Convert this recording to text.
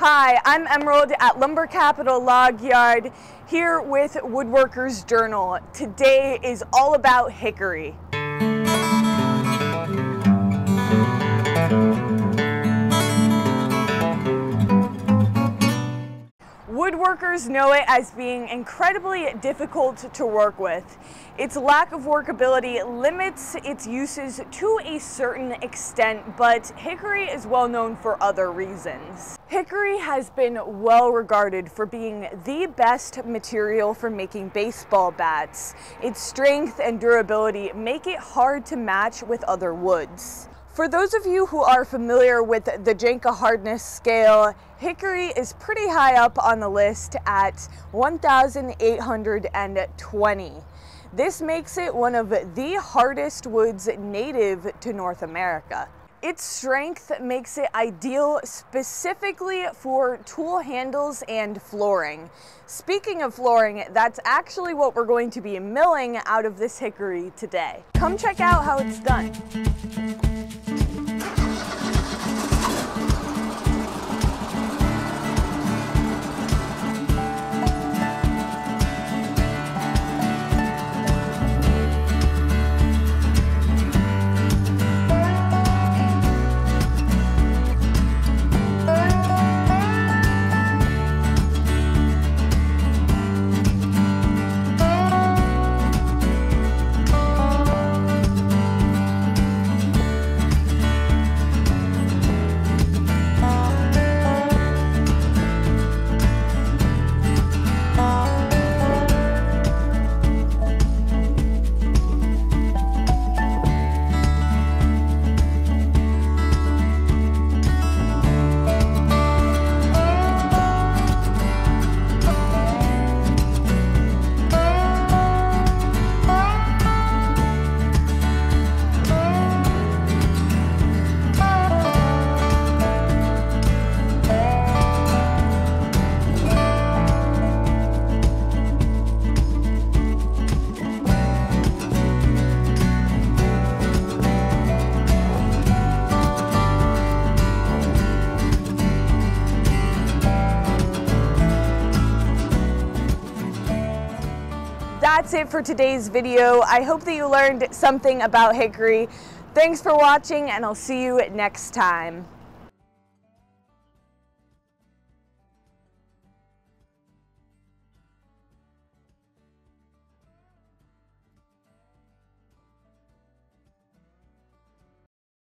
Hi, I'm Emerald at Lumber Capital Log Yard here with Woodworkers Journal. Today is all about hickory. Woodworkers know it as being incredibly difficult to work with. Its lack of workability limits its uses to a certain extent, but hickory is well known for other reasons. Hickory has been well regarded for being the best material for making baseball bats. Its strength and durability make it hard to match with other woods. For those of you who are familiar with the Janka hardness scale, hickory is pretty high up on the list at 1,820. This makes it one of the hardest woods native to North America. Its strength makes it ideal specifically for tool handles and flooring. Speaking of flooring, that's actually what we're going to be milling out of this hickory today. Come check out how it's done. That's it for today's video. I hope that you learned something about hickory. Thanks for watching and I'll see you next time.